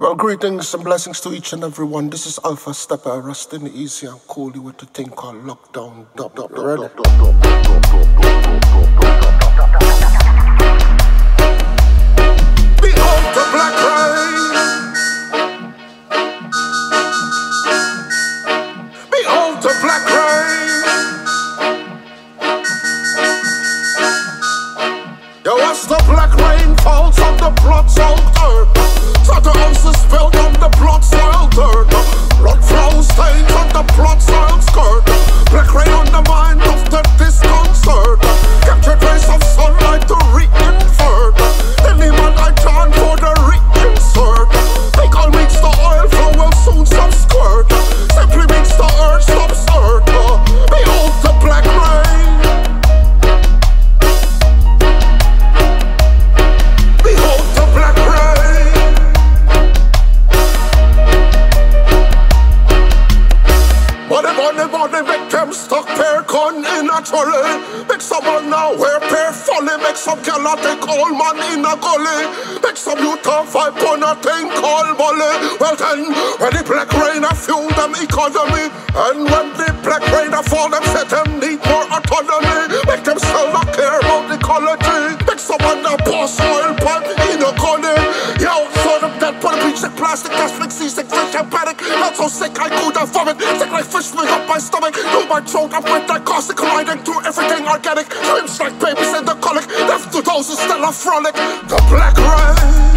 Well, greetings and blessings to each and every one. This is Alpha Steppa, resting easy and coolly with the thing called lockdown. Dub, dub, ready? Behold seasick, fish, and panic. Not so sick, I could have vomit. Sick like fish, swing up my stomach. Through my throat, I'm with that caustic, colliding through everything organic. Dreams like babies in the colic. Left to those who still a frolic. The black rain.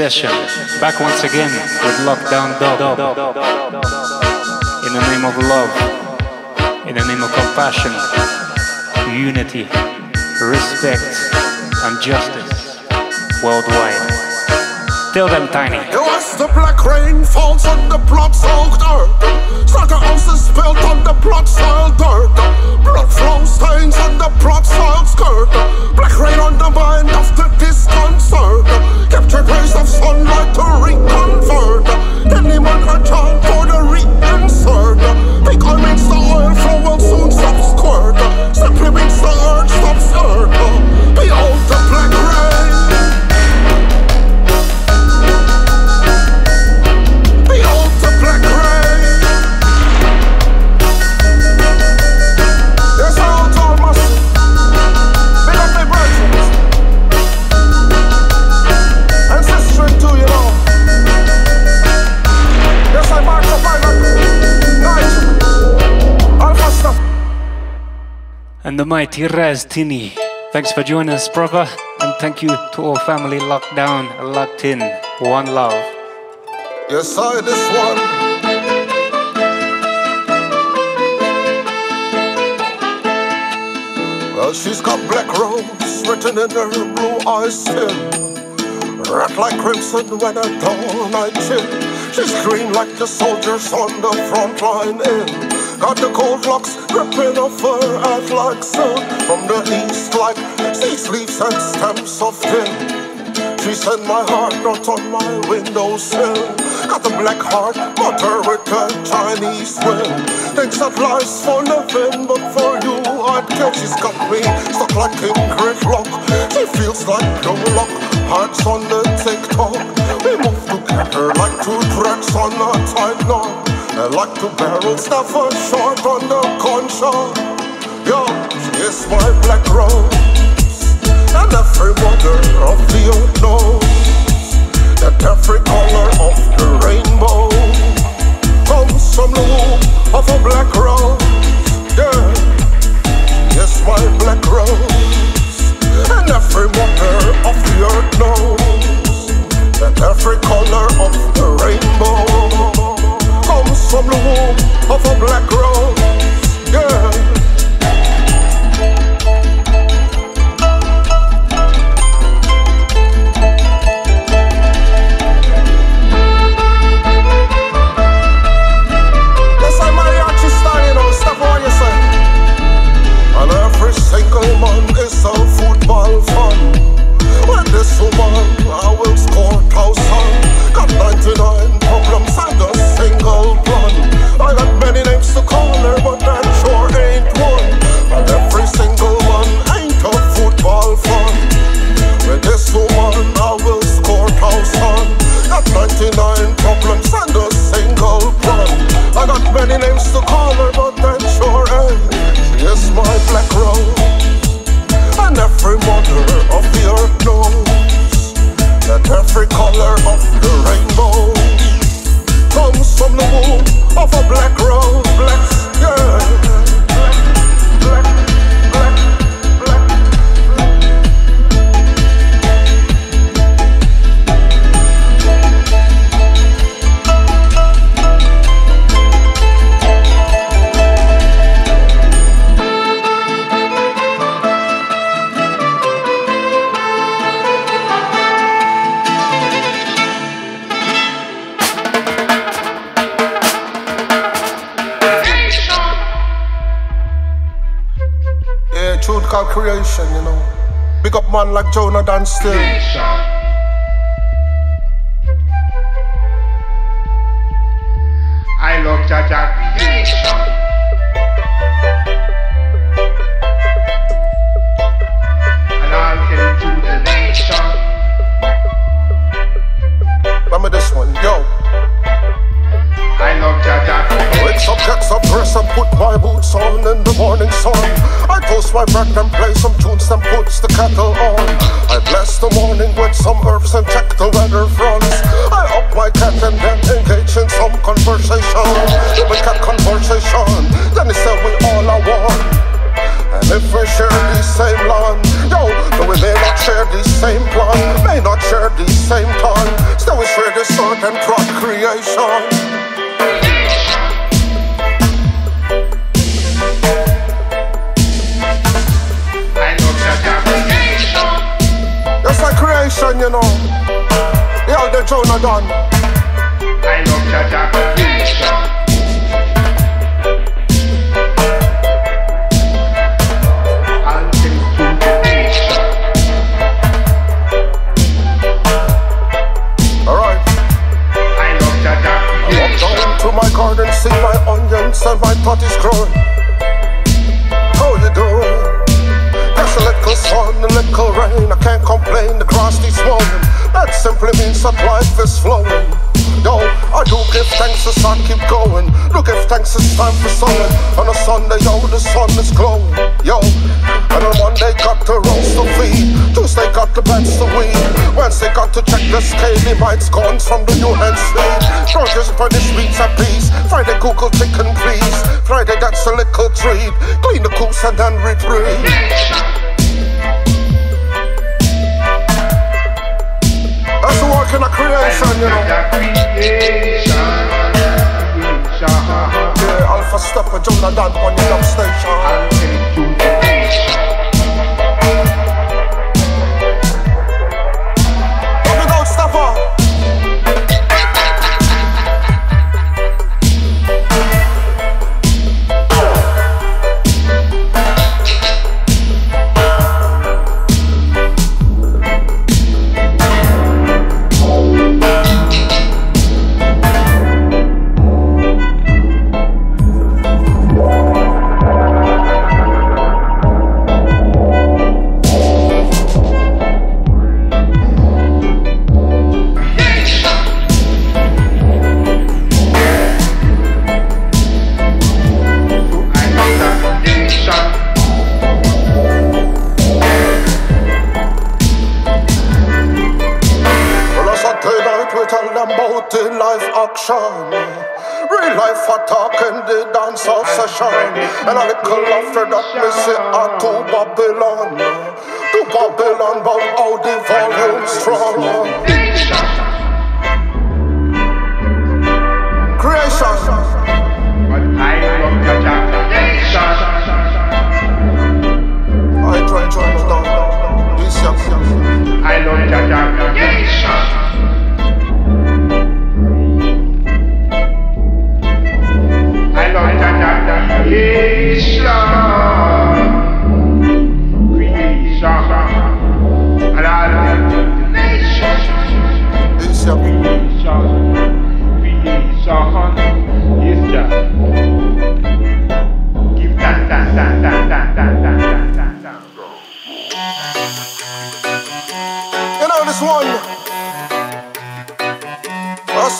Session. Back once again with Lockdown Dub. In the name of love, in the name of compassion, unity, respect, and justice. Worldwide. Tell them, Tinny. Yo, as the black rain falls on the blood-soaked earth, slaughterhouses built on the blood-soiled dirt, blood flow stains on the blood-soiled skirt, black rain on the mind of the disconcert, captured rays of sunlight to reconvert, any man a chant for And the mighty Ras Tinny. Thanks for joining us, brother. And thank you to all family locked down locked in. One love. Yes, I this one. Well, she's got black rose written in her blue eyes still. Red like crimson when at dawn I chill. She's green like the soldiers on the front line in. Got the cold locks gripping off her head like silk. From the east like six leaves and stems of tin. She said my heart not on my windowsill. Got the black heart, butter with a Chinese will. Thinks that life's for nothing, but for you I'd kill. She's got me stuck like in gridlock. She feels like no luck. Hearts on the TikTok. We move together like two threads on a tight knot. And like two barrels, never short on the concha. Yo, she my black rose. And every wonder of the earth knows that every color of the rainbow comes from the womb of a black rose. Yeah, yes, my black rose. And every wonder of the earth knows that every color of the 99 from the womb or from Black Road. Girl, my and every mother of the earth knows that every color of the rainbow comes from the womb of a black rose. Jonah still. You know. Yeah, the Jonah done. I love Jah Jah creation. Alright. I love Jah Jah creation. I walk down to my garden, see my onions and my pot is growing. How you doing? Just a little sun, a little rain. The is. That simply means that life is flowing. Yo, I do give thanks as I keep going. Do give thanks it's time for sowing. On a Sunday, yo, the sun is glowing. Yo, and on Monday got the roast to feed. Tuesday got the beds to weed. Wednesday got to check the scaly mites gone from the new hand state. Thursday Spanish meats and peas. Friday Google chicken please. Friday that's a little treat. Clean the coops and then retrieve. The work in a creation, you know. Yeah, Alpha Steppa, Jonah Dan on the dub station.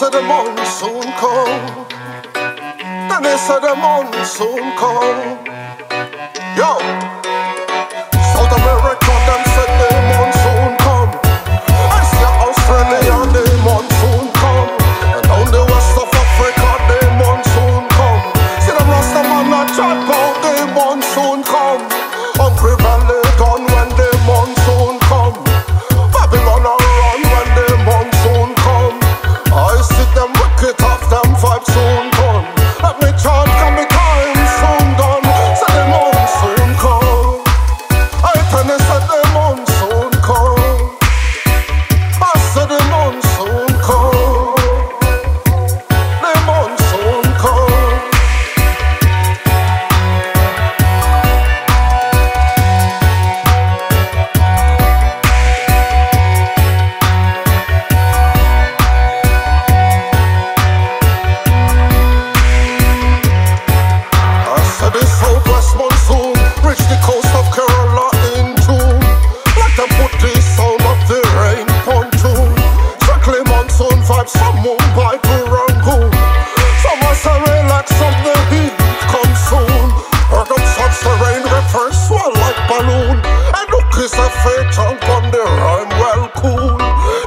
Of the morning soon come. Darkness of the morning soon come. Yo. jump on the rhyme, well cool.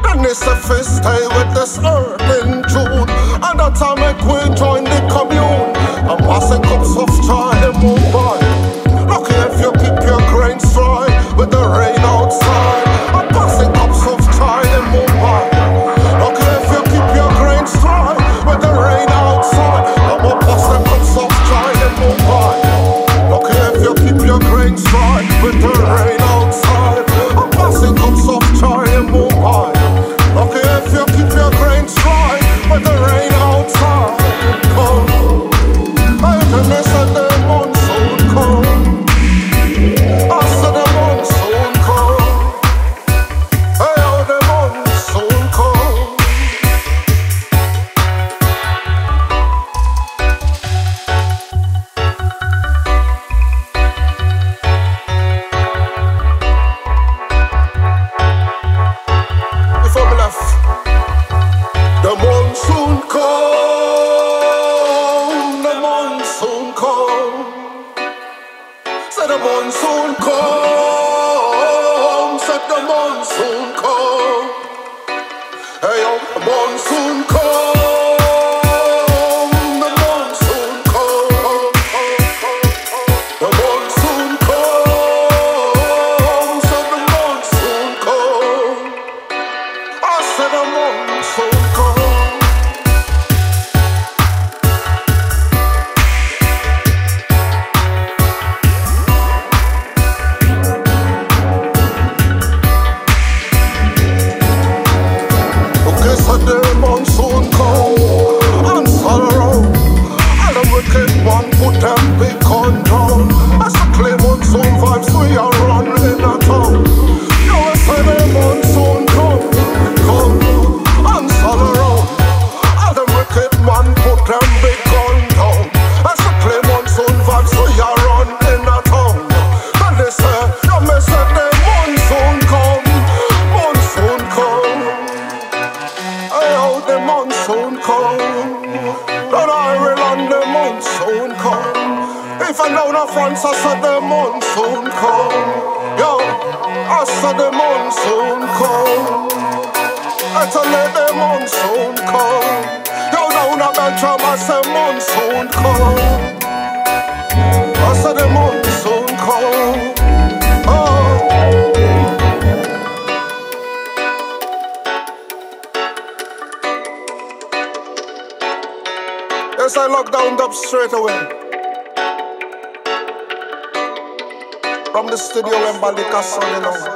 And it's a first day with this earth in June. And that's how I quit join the commune. I'm passing cups of joy and move on. among souls. remember the castle, you.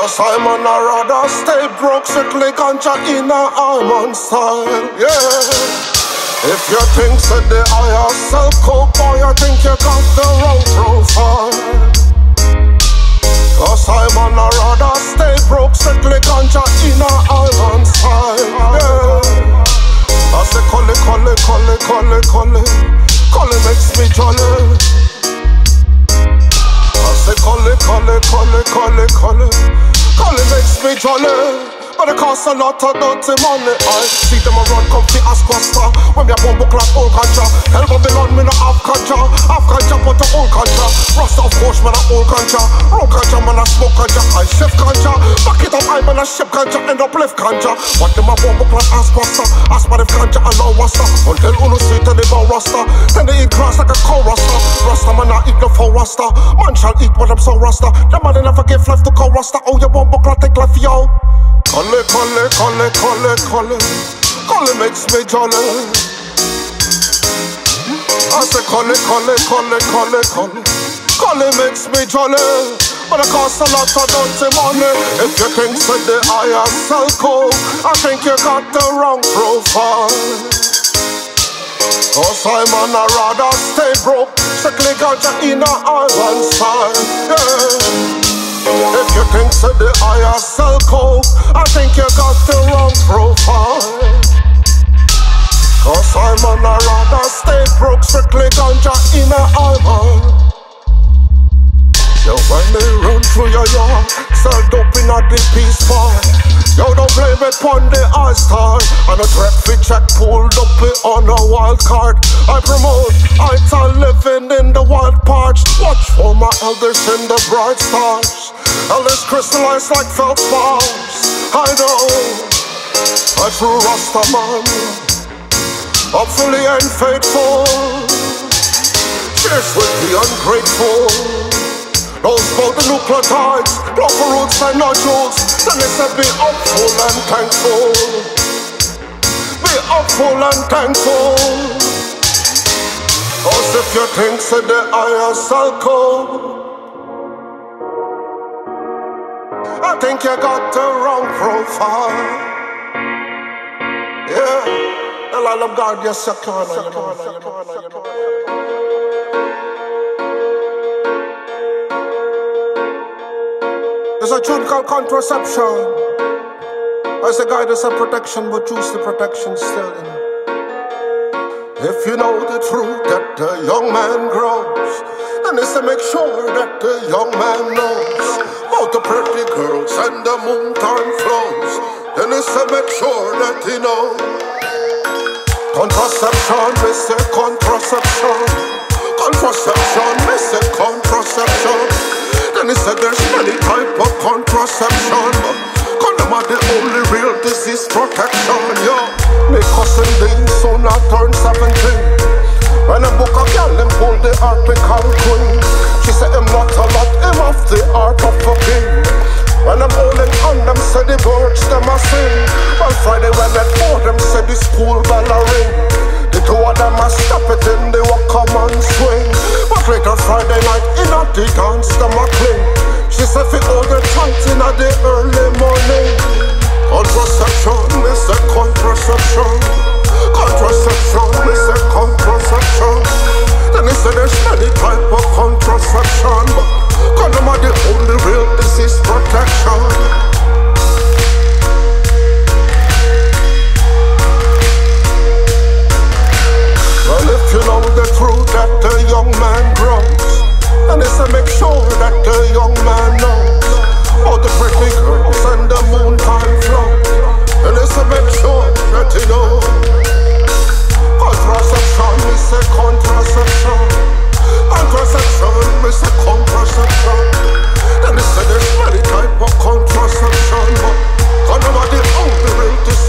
Cause I'm on a rather stay broke, strictly ganja in a almond style, yeah. If you think that the I sell coke, boy, I think you got the wrong profile. Cause I'm on a rather stay broke, strictly ganja in a island style, yeah. I say, call it, call it, call it makes me jolly. Say, call it, call it, call it makes me jolly. But it costs a lot of dirty money. I see them a run comfy as Costa. When me a bumbo clap old ganja. Hell Babylon, me no have ganja. Have ganja, but the old ganja. Rasta, of course, man a old ganja. Roll ganja, man a smoke ganja. I chef ganja. Back it up, I man a ship ganja. End up left ganja. What them a bumbo clap as Costa. Ask man if ganja allow Rasta. Until uno see to the bow Rasta. Then they eat grass like a cow Rasta. Rasta man a eat no for Rasta. Man shall eat what I'm so Rasta. The man never give life to cow Rasta. Oh, your bumbo clap take life, yo. Collie, collie, collie, collie, collie. Collie makes me jolly. I say collie, collie, collie, collie, collie. Collie makes me jolly. But it costs a lot of dirty money. If you think so the I sell I think you got the wrong profile. Oh, Cause I'm on a rather stay broke. Strictly ganja in a island style. Yeah. If you think so the I sell coke, oh, I think you got the wrong profile. Cause I'm on a rather stay broke, strictly ganja in a island. Yo, when they run through your yard, sell dope in a the peace park. Yo, don't blame it on the ice star. And a trek fi check pulled up it on a wild card. I promote, I tell living in the wild parts. Watch for my elders in the bright stars. Elders crystallized like felt bars. I know, I true Rasta man. Hopefully and faithful. Cheers with the ungrateful. Those about the nucleotides, proper roots and nodules. Then they said be upful and thankful. Be upful and thankful. Cause if you think so the higher cycle. I think you got the wrong profile. Yeah. The Lord of God, you're second, you know. You know. There's a tune called contraception. As a guide us a protection, but choose the protection still. You know. If you know the truth that the young man grows, then it's to make sure that the young man knows about the pretty girls and the moon time flows. Then it's to make sure that he knows. Contraception, say contraception. Contraception, say contraception. Then he said there's many type of contraception. But condom are the only real disease protection, yo. Me cousin Dean soon I turn 17 When I book a girl, him pull the article queen She said him not a lot, him off the art of fucking when I'm holding on them, say the birds them a sing. On Friday when at four, them say the school bell a ring. Two of them a stop it in the walk come and swing. But later Friday night in a the dance them a cling. She said fi hold her tight in a the early morning. Contraception, me say contraception. Contraception, me say contraception. Then he said there's many type of contraception, but condom are the only real disease protection. You know the truth that the young man grows, And it's to make sure that the young man knows all the pretty girls and the moontime flow. And it's to make sure that he knows. Contraception, me say contraception. Contraception, me say contraception. And over the only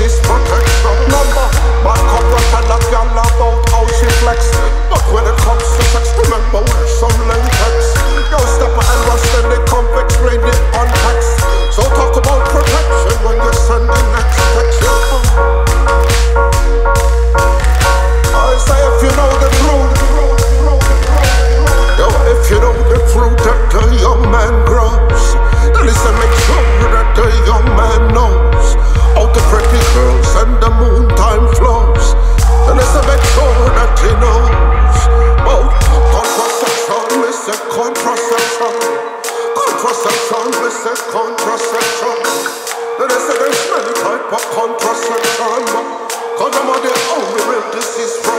is protection. Number, my corporate a gal about how she flex. But when it comes to sex, remember with some and they. So talk about protection when you send the next. I say if you know the truth. Yo, if you know the fruit that young man grows, then make sure that young man knows the pretty girls and the moon time flows. Then make sure that he knows about contraception. We say contraception. Contraception. We say contraception. Then type of. Cause I'm on the only real disease.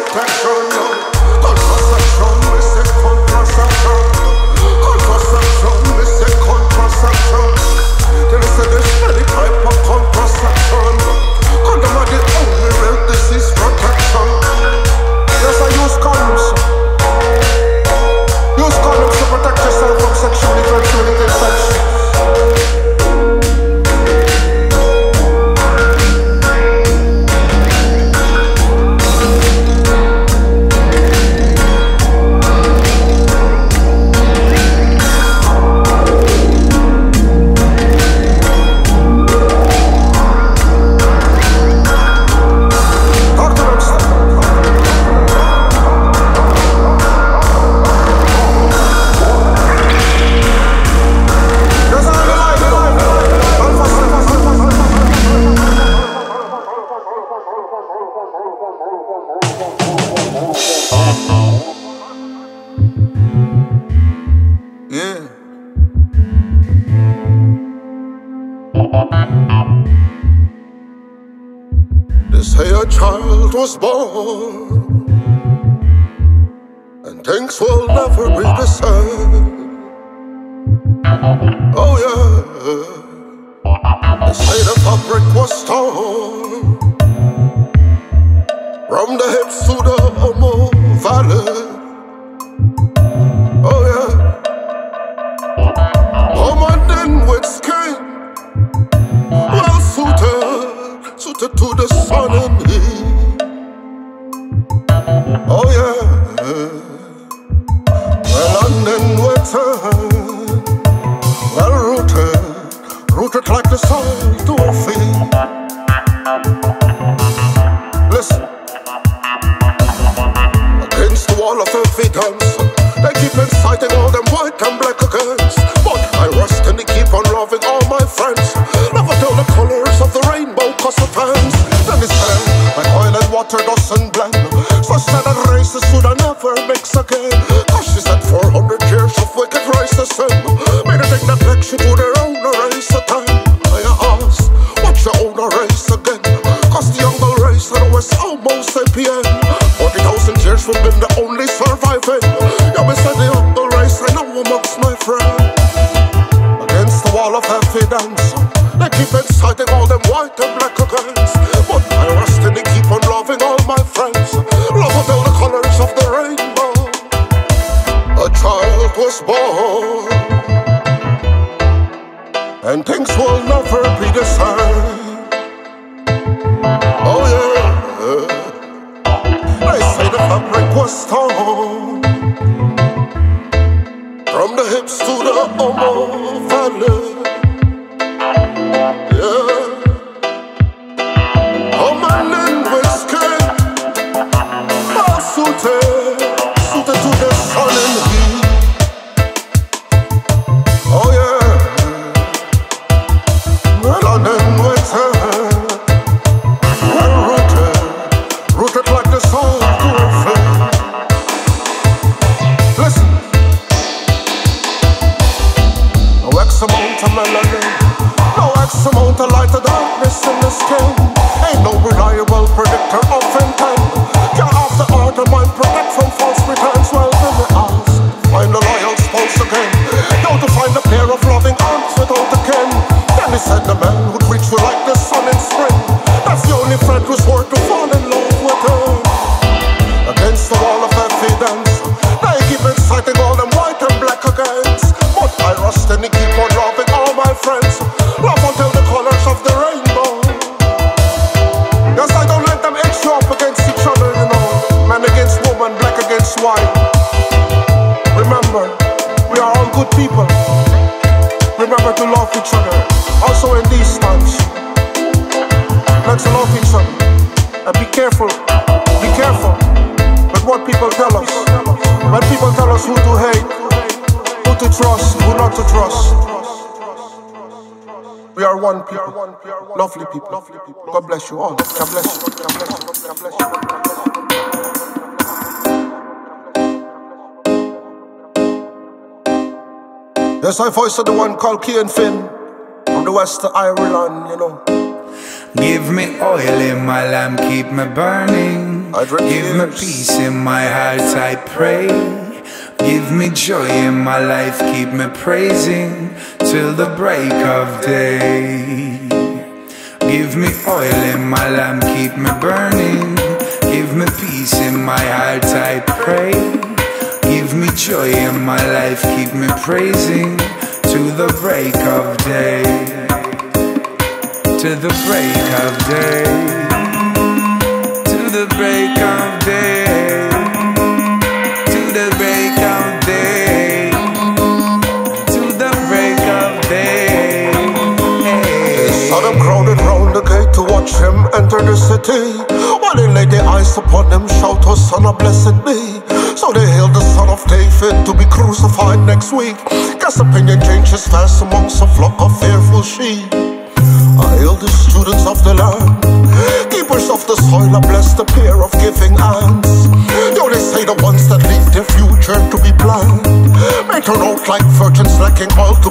Be careful with what people tell us. When people tell us who to hate, who to trust, who not to trust. We are one people, lovely people. God bless you all. God bless you. Yes, I voice of the one called Kean Finn from the west of Ireland, you know. Give me oil in my lamp, keep me burning. Give me peace in my heart, I pray. Give me joy in my life, keep me praising till the break of day. Give me oil in my lamp, keep me burning. Give me peace in my heart, I pray. Give me joy in my life, keep me praising to the break of day. To the break of day. To the break of day. To the break of day. To the break of day. Hey. Saw crowded round the gate to watch him enter the city. While they laid their eyes upon him, shout, oh, Hosanna, blessed be. So they hailed the son of David to be crucified next week. Guess opinion changes fast amongst a flock of fearful sheep. Hail the students of the land, keepers of the soil, I bless the pair of giving hands. Yo, they say the ones that leave their future to be planned may turn out like virgins lacking oil to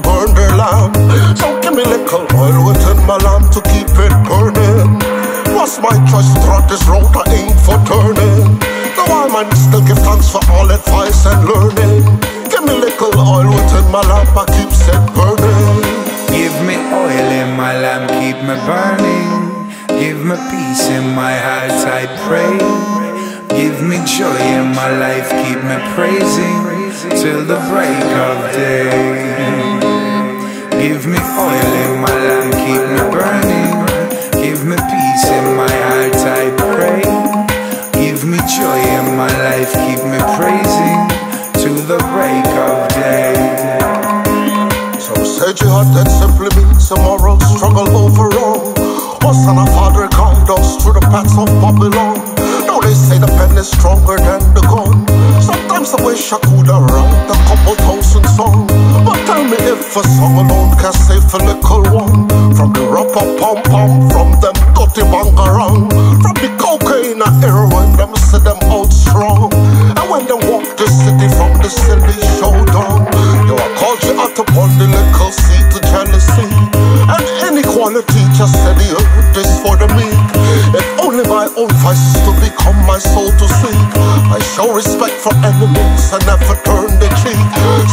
for enemies and never turn the cheek.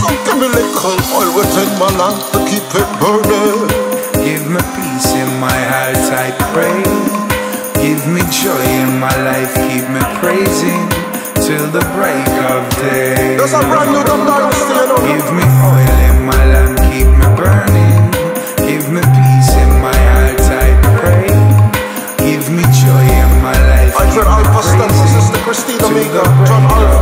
So give me little oil within my lamp to keep it burning. Give me peace in my heart, I pray. Give me joy in my life, keep me praising till the break of day. There's a brand new Dynasty, you know. Give me oil in my lamp, keep me burning. Give me peace in my heart, I pray. Give me joy in my life, I me Alpha praising Sister Christina Mega, John Alpha.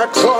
I close.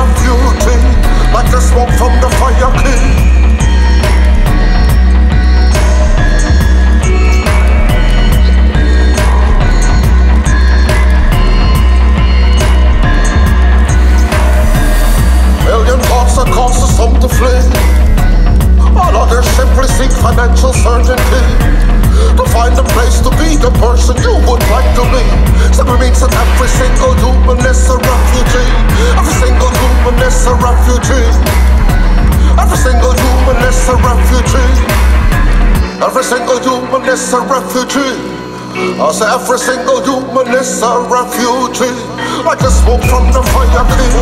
of duty, like the smoke from the fire king. Million thoughts that cause the sun to flame. All others simply seek financial the person you would like to be. Simply means that every single human is a refugee. Every single human is a refugee. Every single human is a refugee. Every single human is a refugee. I say every single human is a refugee. Like the smoke from the fire king.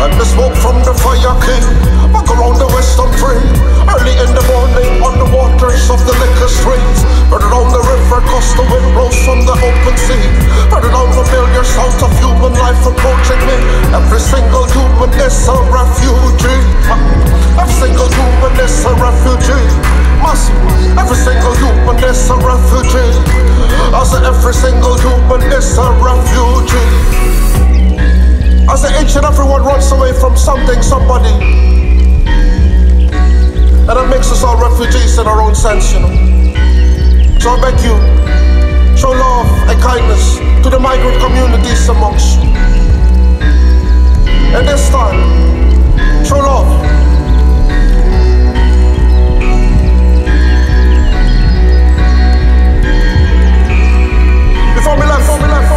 And the smoke from the fire king. Walk around the western tree Early in the morning on the waters of the liquor streets Further down the river coast the wind blows from the open sea. Further down familiar sounds of human life approaching me. Every single human is a refugee. Every single human is a refugee. Must Every single human is a refugee. Say every single human is a refugee as each and everyone runs away from something, somebody. And that makes us all refugees in our own sense, you know. So I beg you, show love and kindness to the migrant communities amongst you. And this time, show love. Before me left, before left,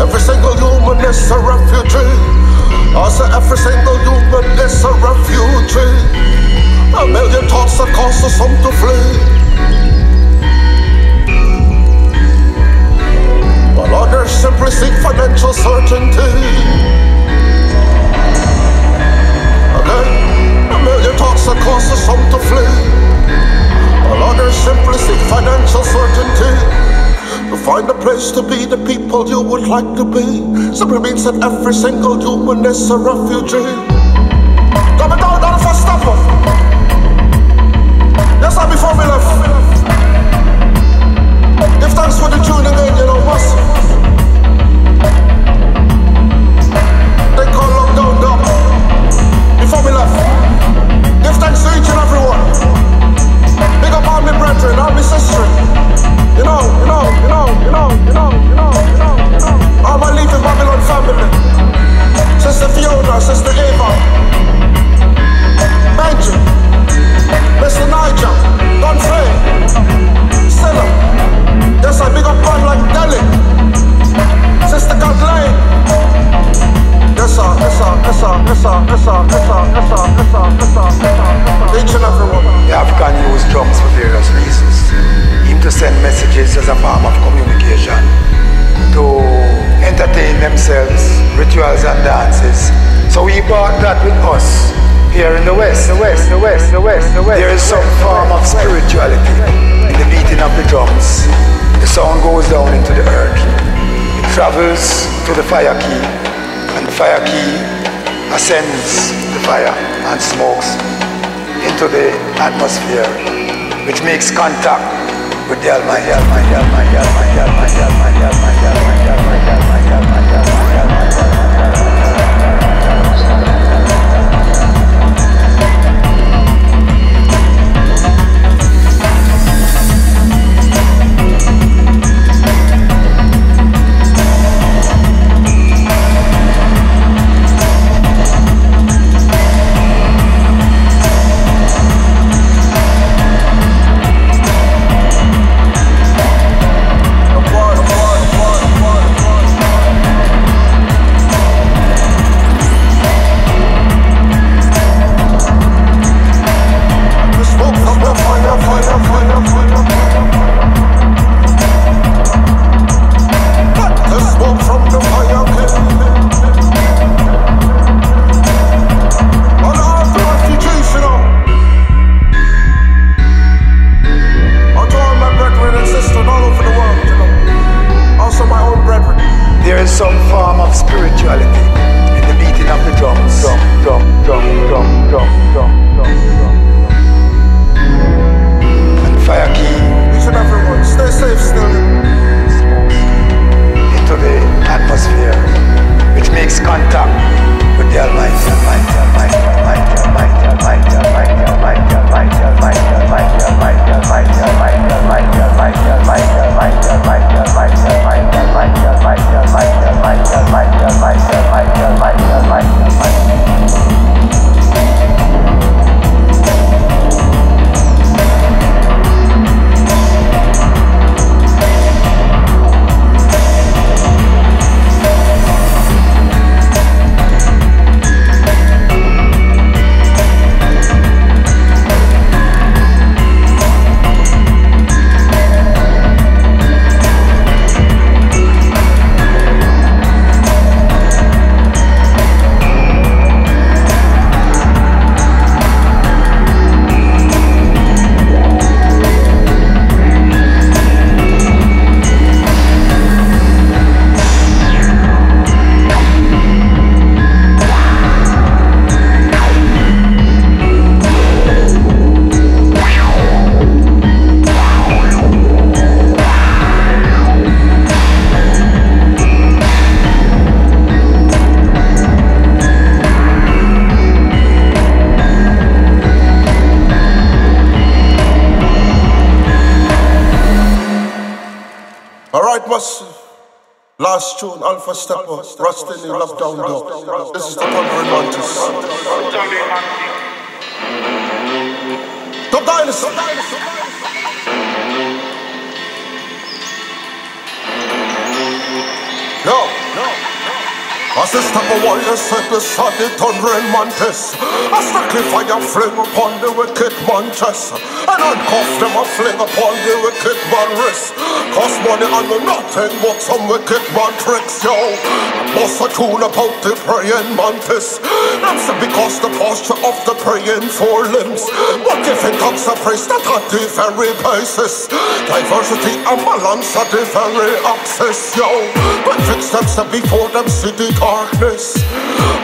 Every single human is a refugee. Every single human is a refugee. Must. Every single human is a refugee. A million thoughts that cause us some to flee. While others simply seek financial certainty. Okay? A million thoughts that cause us some to flee. While others simply seek financial certainty. To find a place to be the people you would like to be simply means that every single human is a refugee. Come down, down for stop Yes, I before we left. Fire key, and the fire key ascends the fire and smokes into the atmosphere, which makes contact with the Almighty, Almighty, Almighty, Almighty, Almighty, Almighty, Almighty, Almighty, Almighty, Almighty, Almighty, Almighty, Almighty, Alpha Steppa, Rustin in Love Down This is the Thundering Mantis. Top Dynasty. No. As a step of warrior set beside the thundering mantis A strictly fire fling upon the wicked man chest And uncuff them a fling upon the wicked man wrist Cost money and nothing but some wicked man tricks, yo. Bust a tune about the praying mantis. That's because the posture of the praying four limbs. But it thanks a praise that at the very basis. Diversity and balance at the very axis, yo. But fix them before them city darkness.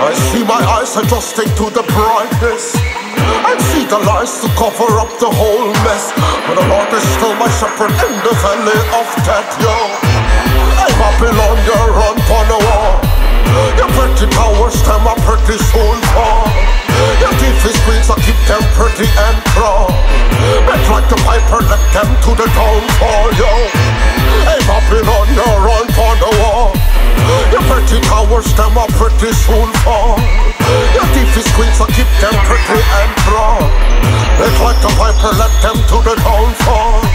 I see my eyes adjusting to the brightness. I see the lies to cover up the whole mess. But the Lord is still my shepherd in the valley of death, yo. Hey, on your run for the wall. Your pretty towers, them are pretty soon fall. Your deepest queens, I keep them pretty and proud. Make like the piper, let them to the downfall, yo. Hey, on your run for the wall. Your pretty towers, them are pretty soon fall. Your deepest queens, I keep them pretty and broad. Make like the piper, let them to the downfall.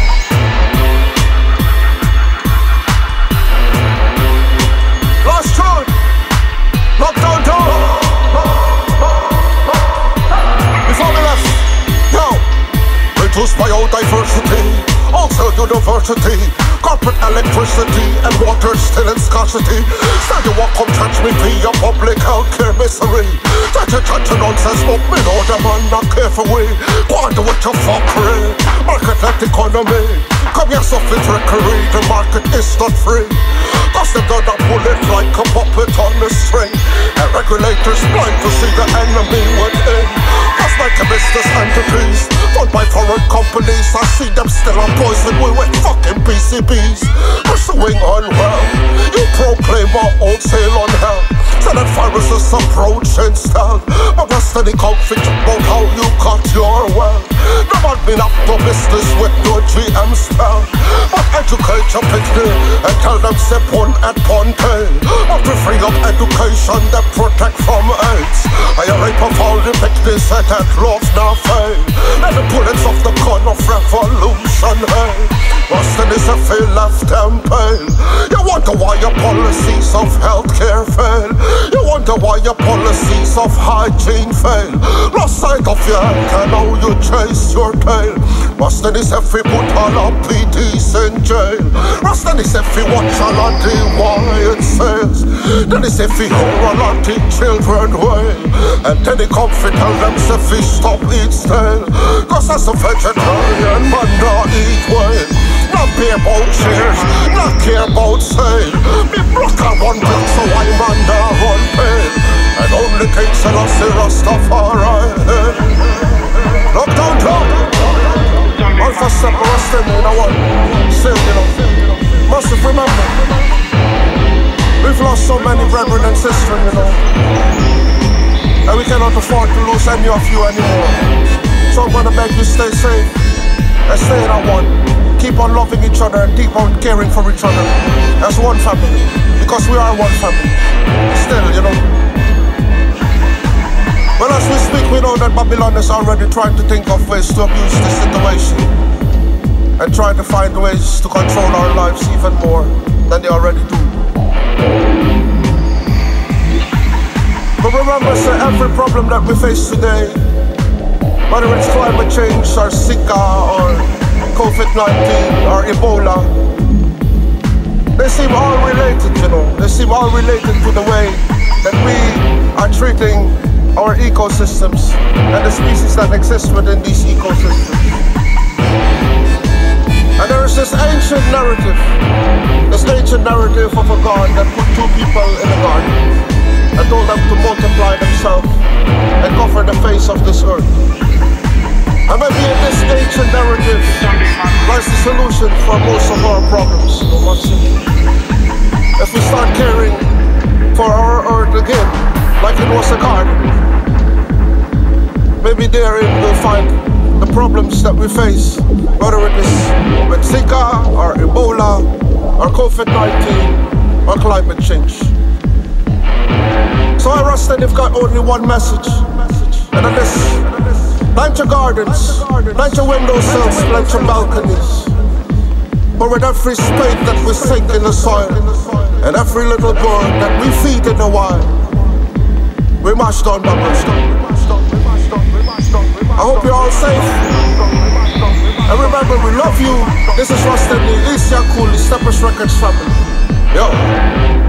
Last tune, lockdown door. Before we left, yo, reduce biodiversity, also university. Corporate electricity and water still in scarcity. Stand you walk come touch me your public healthcare misery. Touch a touch a nonsense, but me know the man not care for we. Go on do what you fuckery. Market led economy. Come here, suffer trickery. The market is not free. Cause they gonna pull it like a puppet on a string. And regulators blind to see the enemy within. Cause like a business entities, fund by foreign companies, I see them still on poison with fucking PCB peace, pursuing unwell. You proclaim our old sail on hell. Say that viruses approach stealth. But there's steady conflict about how you cut your wealth. No man been up to business with no GM spell. But educate your picnic and tell them step one at Ponte. But to free up education that protect from AIDS. I rape of all the picnics that love now fail. And the bullets of the gun of revolution, hey. Boston is a left and pain. You wonder why your policies of healthcare fail. You wonder why your policies of hygiene fail. Lost sight of your health and how you chase your tail. Boston is if put all our PDs in jail. Boston is if watch all of the why it says. Then it's if we hold all of children wail. And then they come to tell them if we stop eat stale. Cause as a vegetarian man not eat well. Not be about cheers, not care about sale. Me a one block so I'm under one pain. And only King Selassie Rastafari. Look down, drop. Alpha Steppa Rasta in a one. Still, you know. Massive remember. We've lost so many brethren and sisters, you know. And we cannot afford to lose any of you anymore. So I'm gonna beg you stay safe and stay in our one keep on loving each other and keep on caring for each other as one family. Because we are one family. Still, you know. Well, as we speak, we know that Babylon is already trying to think of ways to abuse the situation and trying to find ways to control our lives even more than they already do. But remember, sir, every problem that we face today, whether it's climate change or Zika or COVID-19 or Ebola, they seem all related, you know. They seem all related to the way that we are treating our ecosystems and the species that exist within these ecosystems. And there is this ancient narrative, this ancient narrative of a god that put two people in a garden and told them to multiply themselves and cover the face of this earth. And maybe in this ancient narrative lies the solution for most of our problems. If we start caring for our earth again, like it was a garden, maybe therein we'll find the problems that we face, whether it is with Zika or Ebola or COVID-19, or climate change. So I Rasta, they've got only one message, and plant your gardens, plant your windowsills, plant your balconies. But with every spade that we sink in the soil, and every little bird that we feed in the wild, we mash down Babylon. I hope you're all safe. And remember, we love you. This is Rasta Lee, East Yakuli, Steppas Records family. Yo.